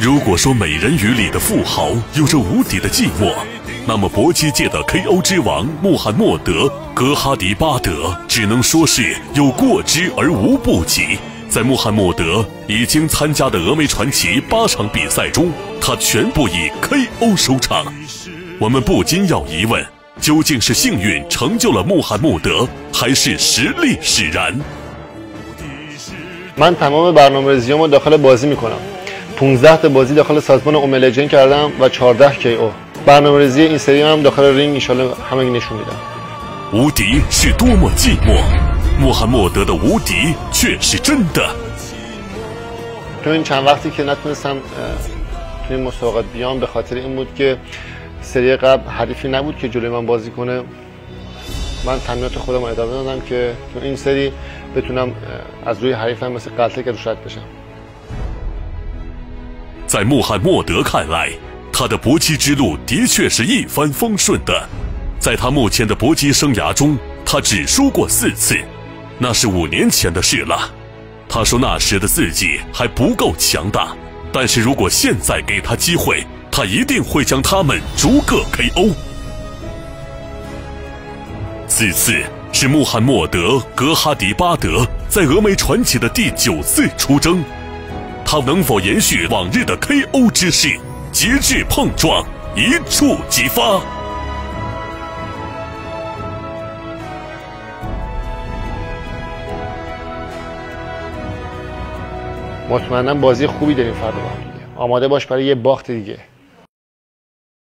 如果说美人鱼里的富豪有着无底的寂寞，那么搏击界的 KO 之王穆罕默德·格哈迪巴德只能说是有过之而无不及。在穆罕默德已经参加的峨眉传奇八场比赛中，他全部以 KO 收场。我们不禁要疑问：究竟是幸运成就了穆罕默德，还是实力使然？ من تمام برنامه ریزیامو داخل بازی میکنم 15 تا بازی داخل سازمان اوملجن کردم و 14 KO برنامه ریزی این سری هم داخل رینگ ایشالله همه نشون میدم 无敌是多么寂寞，穆罕默德的无敌却是真的。 تو این چند وقتی که نتونستم اه، توی این مسابقات بیام به خاطر این بود که سری قبل حریفی نبود که جلوی من بازی کنه من تمرینات خودم رو ادامه دادم که تو این سری بتونم اه، از روی حریفم مثل قلته که روش رد بشم 在穆罕默德看来，他的搏击之路的确是一帆风顺的。在他目前的搏击生涯中，他只输过四次，那是五年前的事了。他说那时的自己还不够强大，但是如果现在给他机会，他一定会将他们逐个 KO。此次是穆罕默德·格哈迪巴德在峨眉传奇的第九次出征。他能否延续往日的 KO 之势，极致碰撞，一触即发？ مطمئنا بازی خوبی داریم فردا با هم دیگه آماده باش برای یه باخت دیگه